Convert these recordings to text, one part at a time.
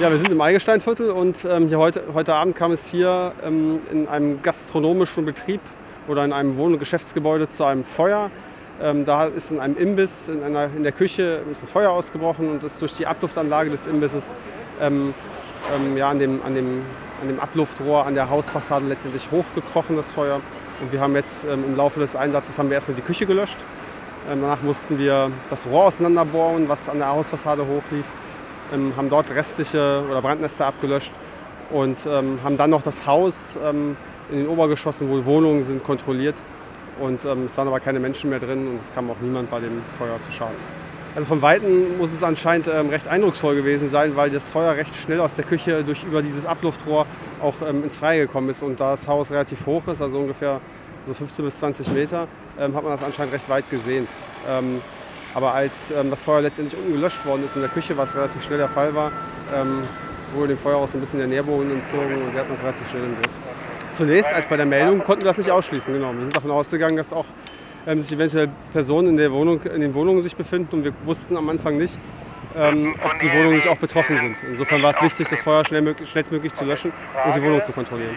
Ja, wir sind im Eingesteinviertel und ähm, hier heute, heute Abend kam es hier ähm, in einem gastronomischen Betrieb oder in einem Wohn- und Geschäftsgebäude zu einem Feuer. Ähm, da ist in einem Imbiss, in, einer, in der Küche, ist ein Feuer ausgebrochen und ist durch die Abluftanlage des Imbisses ähm, ähm, ja, an, dem, an, dem, an dem Abluftrohr an der Hausfassade letztendlich hochgekrochen, das Feuer. Und wir haben jetzt ähm, im Laufe des Einsatzes haben wir erstmal die Küche gelöscht. danach mussten wir das Rohr auseinanderbohren, was an der Hausfassade hochlief ähm, haben dort restliche oder Brandnester abgelöscht und ähm, haben dann noch das Haus ähm, in den Obergeschossen, wo Wohnungen sind, kontrolliert. Und ähm, es waren aber keine Menschen mehr drin und es kam auch niemand bei dem Feuer zu Schaden. Also von Weitem muss es anscheinend ähm, recht eindrucksvoll gewesen sein, weil das Feuer recht schnell aus der Küche durch über dieses Abluftrohr auch ähm, ins Freie gekommen ist. Und da das Haus relativ hoch ist, also ungefähr so 15 bis 20 Meter, hat man das anscheinend recht weit gesehen. Aber als ähm, das Feuer letztendlich unten gelöscht worden ist in der Küche, was relativ schnell der Fall war, ähm, wurde dem Feuer auch so ein bisschen der Nährboden entzogen und wir hatten das relativ schnell im Griff. Zunächst, als bei der Meldung, konnten wir das nicht ausschließen. Genau. Wir sind davon ausgegangen, dass auch ähm, sich eventuell Personen in, der Wohnung, in den Wohnungen sich befinden und wir wussten am Anfang nicht, ähm, ob die Wohnungen nicht auch betroffen sind. Insofern war es wichtig, das Feuer schnell, schnellstmöglich zu löschen und die Wohnung zu kontrollieren.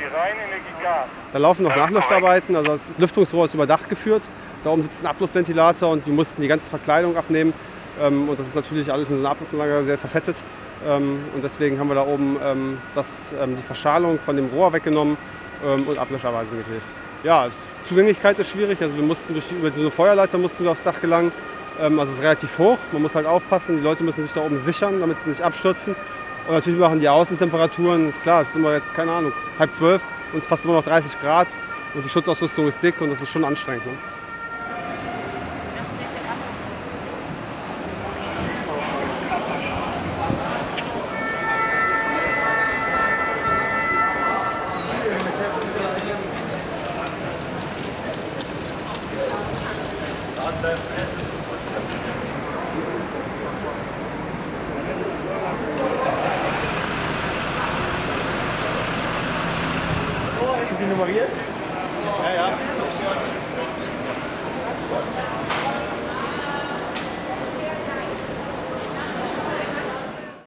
Da laufen noch Nachlöscharbeiten, also das Lüftungsrohr ist über Dach geführt. Da oben sitzt ein Abluftventilator und die mussten die ganze Verkleidung abnehmen. Ähm, und das ist natürlich alles in so einer Abluftanlage sehr verfettet. Ähm, und deswegen haben wir da oben ähm, das, die Verschalung von dem Rohr weggenommen und Ablöscharbeiten getätigt. Ja, Zugänglichkeit ist schwierig. Also wir mussten durch die, über so eine Feuerleiter mussten wir aufs Dach gelangen. Also es ist relativ hoch. Man muss halt aufpassen. Die Leute müssen sich da oben sichern, damit sie nicht abstürzen. Und natürlich machen die Außentemperaturen, ist klar, es sind wir jetzt, keine Ahnung, halb zwölf und es ist fast immer noch 30 Grad und die Schutzausrüstung ist dick und das ist schon anstrengend. Ne? die nummeriert? Ja, ja.